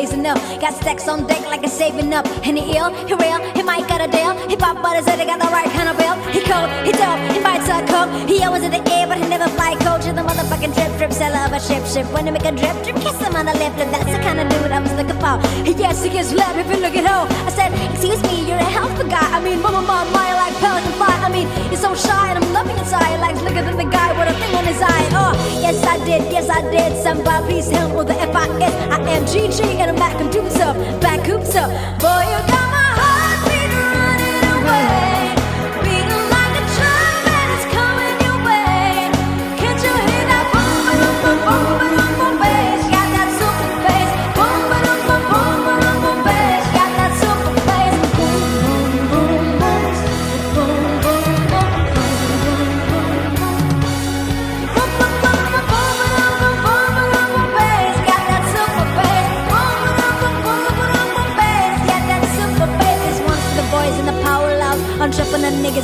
blazing up. Got stacks on deck like a saving up. And he ill, he real, he might got a deal. Hip hop butters said they got the right kind of bill. He cold, he dope, he bites a coke. He always in the air, but he never fly coach. And the motherfucking drip drip seller of a ship ship. When they make a drip drip, kiss him on the lip. And that's the kind of dude I was looking for. Yes, he gets love if you look at home. I said, excuse me, you're a health guy. I mean, mama, mama, my like pelican fly. I mean, you're so shy and I'm loving inside. Like, looking than the guy with a thing on his eye. Oh, yes, I did, yes, I did. Somebody please help with the F-I-S. I am Gigi and I'm back and doing stuff. Back hoops up. Boy, you got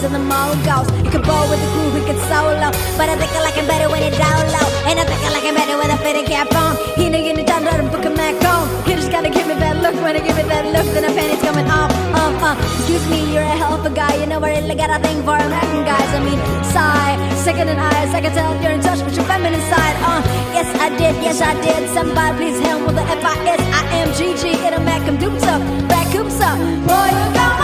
The moguls. You can ball with the crew, we can solo. But I think I like it better when it down low. And I think I like it better when I fit a cap on. He nigga in the down low and book a Mac on. You just gotta give me that look. When I give it that look, then the panties coming off. Um, uh. Excuse me, you're a hell of a guy. You know I really got a thing for American guys. I mean, sigh, second in eyes. I can tell you're in touch with your feminine side. Uh, yes I did, yes I did. Somebody please help with the F-I-S. I am Gigi in a Mac, I'm duped up. Back up. Boy, you got